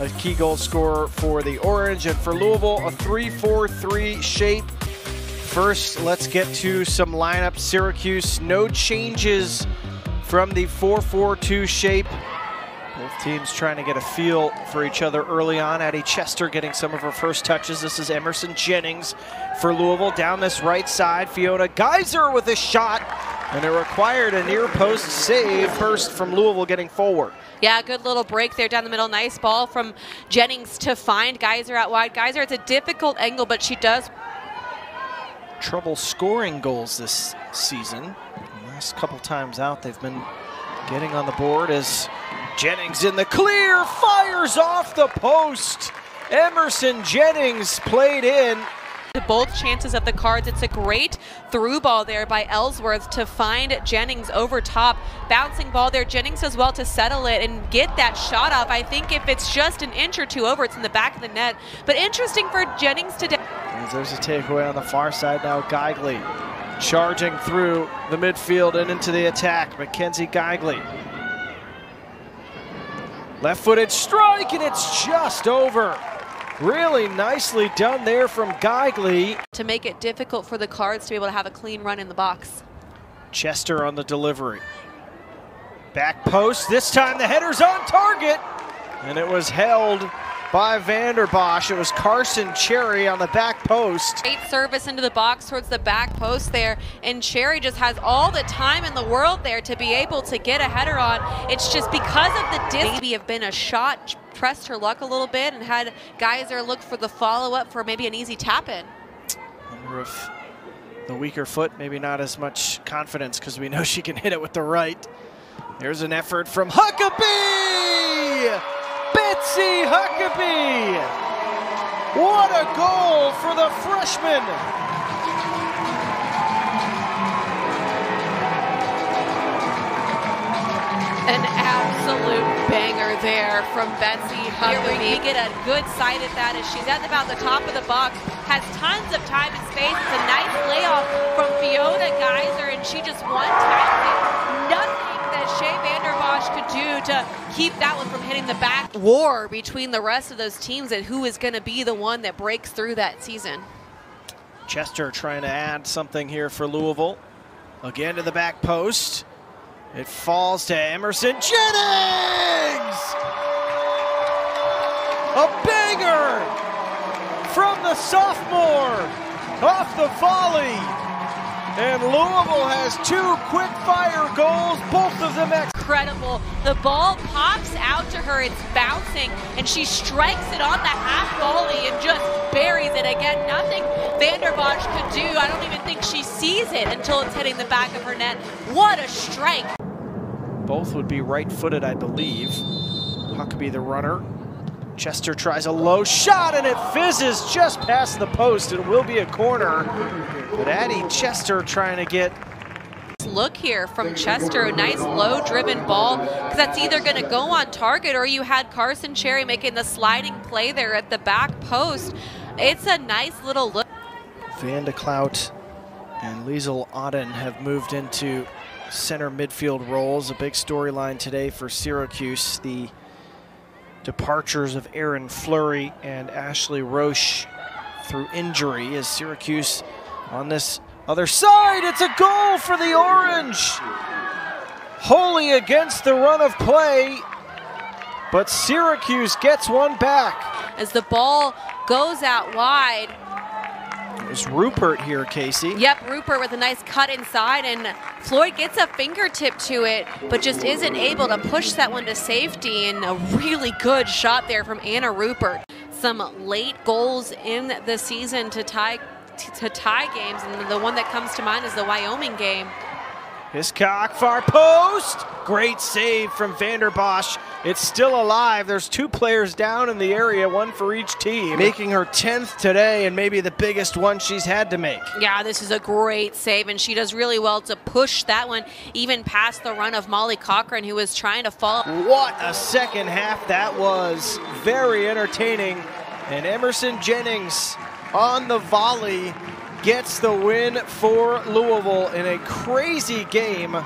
a key goal scorer for the Orange. And for Louisville, a 3-4-3 shape. First, let's get to some lineup. Syracuse, no changes from the 4-4-2 shape. Both teams trying to get a feel for each other early on. Addie Chester getting some of her first touches. This is Emerson Jennings for Louisville. Down this right side, Fiona Geyser with a shot. And it required a near post save first from Louisville getting forward. Yeah, good little break there down the middle. Nice ball from Jennings to find Geyser out wide. Geyser, it's a difficult angle, but she does trouble scoring goals this season. The last couple times out, they've been getting on the board as Jennings in the clear, fires off the post. Emerson Jennings played in. Both chances of the cards. It's a great through ball there by Ellsworth to find Jennings over top. Bouncing ball there. Jennings as well to settle it and get that shot off. I think if it's just an inch or two over, it's in the back of the net. But interesting for Jennings today. There's a takeaway on the far side now. Geigley charging through the midfield and into the attack. Mackenzie Geigley. Left-footed strike, and it's just over. Really nicely done there from Geigley. To make it difficult for the Cards to be able to have a clean run in the box. Chester on the delivery. Back post, this time the header's on target. And it was held by Vanderbosch. It was Carson Cherry on the back post. Great service into the box towards the back post there. And Cherry just has all the time in the world there to be able to get a header on. It's just because of the distance. Maybe have been a shot, pressed her luck a little bit and had Geyser look for the follow-up for maybe an easy tap-in. Wonder if the weaker foot, maybe not as much confidence because we know she can hit it with the right. There's an effort from Huckabee! Betsy Huckabee. What a goal for the freshman. An absolute banger there from Betsy Huckabee. We get a good sight at that as she's at about the top of the box, has tons of time and space. Keep that one from hitting the back. War between the rest of those teams and who is going to be the one that breaks through that season. Chester trying to add something here for Louisville. Again to the back post. It falls to Emerson Jennings! A banger from the sophomore off the volley. And Louisville has two quick fire goals, both of them incredible. The ball pops out to her, it's bouncing, and she strikes it on the half volley and just buries it. Again, nothing Vanderbosch could do. I don't even think she sees it until it's hitting the back of her net. What a strike. Both would be right-footed, I believe. Huckabee the runner. Chester tries a low shot and it fizzes just past the post. It will be a corner. But Addie Chester trying to get look here from Chester. A nice low driven ball because that's either going to go on target or you had Carson Cherry making the sliding play there at the back post. It's a nice little look. Van de Clout and Liesel Auden have moved into center midfield roles. A big storyline today for Syracuse. The departures of Aaron Fleury and Ashley Roche through injury as Syracuse on this other side. It's a goal for the Orange. Holy against the run of play, but Syracuse gets one back. As the ball goes out wide, It was Rupert here, Casey. Yep, Rupert with a nice cut inside, and Floyd gets a fingertip to it, but just isn't able to push that one to safety, and a really good shot there from Anna Rupert. Some late goals in the season to tie to tie games, and the one that comes to mind is the Wyoming game. Hiscock far post. Great save from Vanderbosch. It's still alive. There's two players down in the area, one for each team. Making her 10th today and maybe the biggest one she's had to make. Yeah, this is a great save, and she does really well to push that one even past the run of Molly Cochran, who was trying to fall. What a second half that was. Very entertaining. And Emerson Jennings on the volley gets the win for Louisville in a crazy game